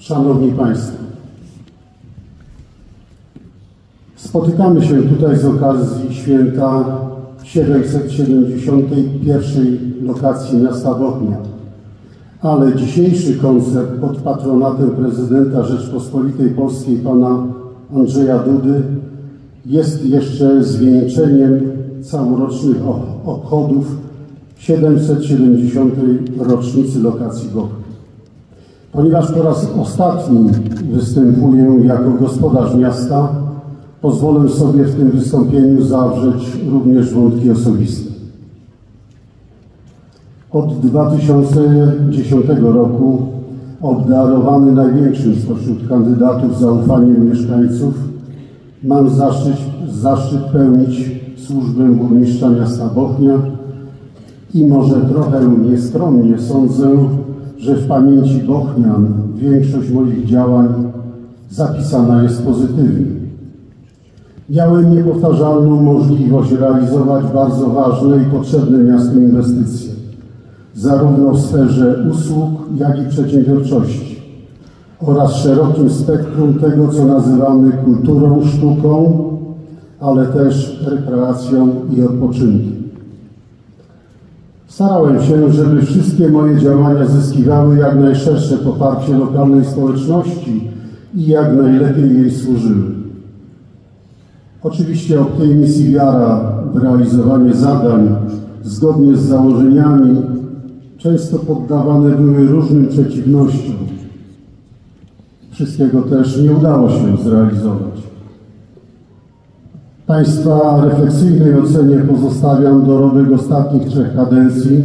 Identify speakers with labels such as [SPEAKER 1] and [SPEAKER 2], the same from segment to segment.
[SPEAKER 1] Szanowni Państwo, spotykamy się tutaj z okazji święta 771 lokacji miasta Bochnia, ale dzisiejszy koncert pod patronatem prezydenta Rzeczpospolitej Polskiej pana Andrzeja Dudy jest jeszcze zwieńczeniem całorocznych obchodów 770. rocznicy lokacji Bochni. Ponieważ po raz ostatni występuję jako gospodarz miasta, pozwolę sobie w tym wystąpieniu zawrzeć również wątki osobiste. Od 2010 roku obdarowany największym spośród kandydatów zaufaniem mieszkańców, mam zaszczyt, zaszczyt pełnić służbę burmistrza miasta Bochnia i może trochę nieskromnie sądzę, że w pamięci Bochnian większość moich działań zapisana jest pozytywnie. Miałem niepowtarzalną możliwość realizować bardzo ważne i potrzebne miastu inwestycje, zarówno w sferze usług, jak i przedsiębiorczości oraz szerokim spektrum tego, co nazywamy kulturą, sztuką, ale też rekreacją i odpoczynkiem. Starałem się, żeby wszystkie moje działania zyskiwały jak najszersze poparcie lokalnej społeczności i jak najlepiej jej służyły. Oczywiście optymizm i wiara w realizowanie zadań zgodnie z założeniami często poddawane były różnym przeciwnościom. Wszystkiego też nie udało się zrealizować. Państwa refleksyjnej ocenie pozostawiam dorobek ostatnich trzech kadencji,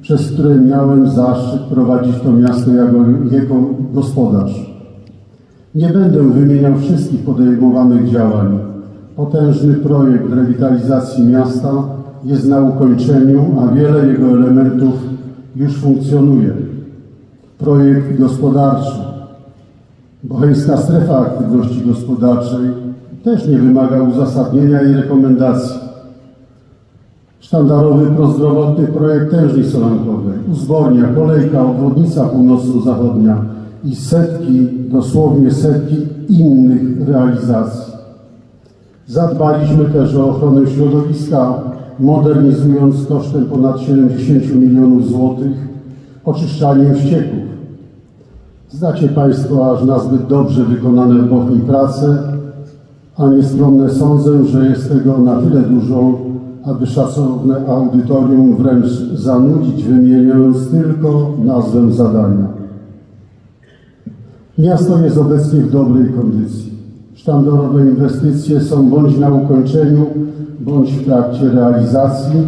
[SPEAKER 1] przez które miałem zaszczyt prowadzić to miasto jako jego gospodarz. Nie będę wymieniał wszystkich podejmowanych działań. Potężny projekt rewitalizacji miasta jest na ukończeniu, a wiele jego elementów już funkcjonuje. Projekt gospodarczy, Bocheńska Strefa Aktywności Gospodarczej też nie wymaga uzasadnienia i rekomendacji. Sztandarowy prozdrowotny projekt tężni solankowej, uzbornia, kolejka, obwodnica północno-zachodnia i setki, dosłownie setki innych realizacji. Zadbaliśmy też o ochronę środowiska, modernizując kosztem ponad 70 milionów złotych oczyszczaniem ścieków. Znacie Państwo aż nazbyt dobrze wykonane w Bochni prace, a nieskromne sądzę, że jest tego na tyle dużo, aby szacowne audytorium wręcz zanudzić, wymieniając tylko nazwę zadania. Miasto jest obecnie w dobrej kondycji. Sztandarowe inwestycje są bądź na ukończeniu, bądź w trakcie realizacji,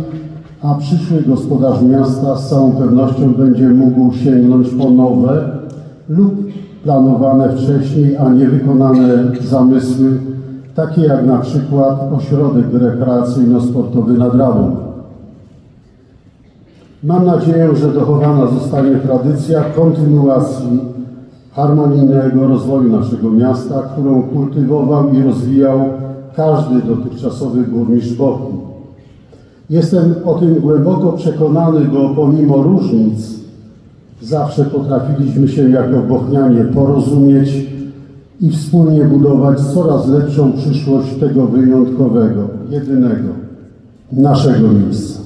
[SPEAKER 1] a przyszły gospodarz miasta z całą pewnością będzie mógł sięgnąć po nowe lub planowane wcześniej, a niewykonane zamysły takie jak na przykład ośrodek rekreacyjno-sportowy nad Rawą. Mam nadzieję, że dochowana zostanie tradycja kontynuacji harmonijnego rozwoju naszego miasta, którą kultywował i rozwijał każdy dotychczasowy burmistrz Bochni. Jestem o tym głęboko przekonany, bo pomimo różnic zawsze potrafiliśmy się jako Bochnianie porozumieć i wspólnie budować coraz lepszą przyszłość tego wyjątkowego, jedynego, naszego miejsca.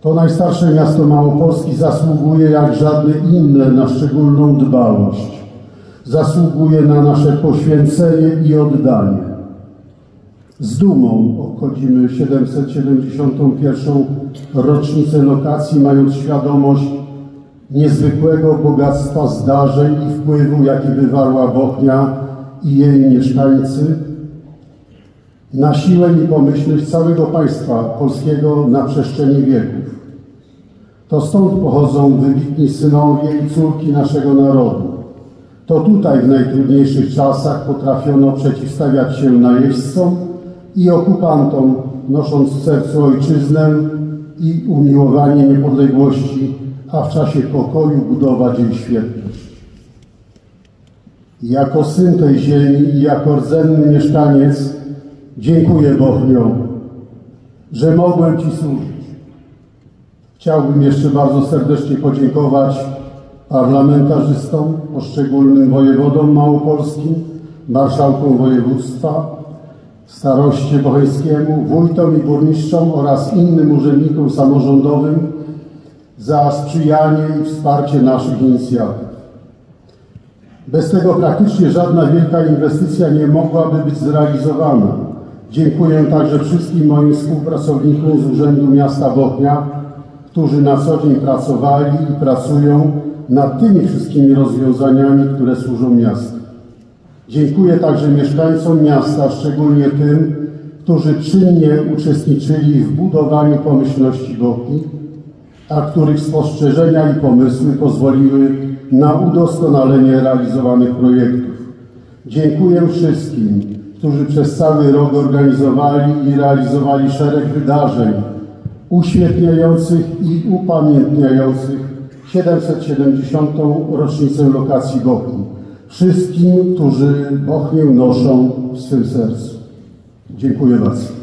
[SPEAKER 1] To najstarsze miasto Małopolski zasługuje jak żadne inne na szczególną dbałość. Zasługuje na nasze poświęcenie i oddanie. Z dumą obchodzimy 771. rocznicę lokacji, mając świadomość, niezwykłego bogactwa zdarzeń i wpływu, jaki wywarła Bochnia i jej mieszkańcy na siłę i pomyślność całego państwa polskiego na przestrzeni wieków. To stąd pochodzą wybitni synowie i córki naszego narodu. To tutaj w najtrudniejszych czasach potrafiono przeciwstawiać się najeźdźcom i okupantom, nosząc w sercu ojczyznę i umiłowanie niepodległości a w czasie pokoju budować jej świetność. Jako syn tej ziemi i jako rdzenny mieszkaniec dziękuję Bochniom, że mogłem Ci służyć. Chciałbym jeszcze bardzo serdecznie podziękować parlamentarzystom, poszczególnym wojewodom małopolskim, marszałkom województwa, staroście bocheńskiemu, wójtom i burmistrzom oraz innym urzędnikom samorządowym za sprzyjanie i wsparcie naszych inicjatyw. Bez tego praktycznie żadna wielka inwestycja nie mogłaby być zrealizowana. Dziękuję także wszystkim moim współpracownikom z Urzędu Miasta Bochnia, którzy na co dzień pracowali i pracują nad tymi wszystkimi rozwiązaniami, które służą miastu. Dziękuję także mieszkańcom miasta, szczególnie tym, którzy czynnie uczestniczyli w budowaniu pomyślności Bochni, a których spostrzeżenia i pomysły pozwoliły na udoskonalenie realizowanych projektów. Dziękuję wszystkim, którzy przez cały rok organizowali i realizowali szereg wydarzeń uświetniających i upamiętniających 770. rocznicę lokacji Bochni. Wszystkim, którzy Bochnię noszą w swym sercu. Dziękuję bardzo.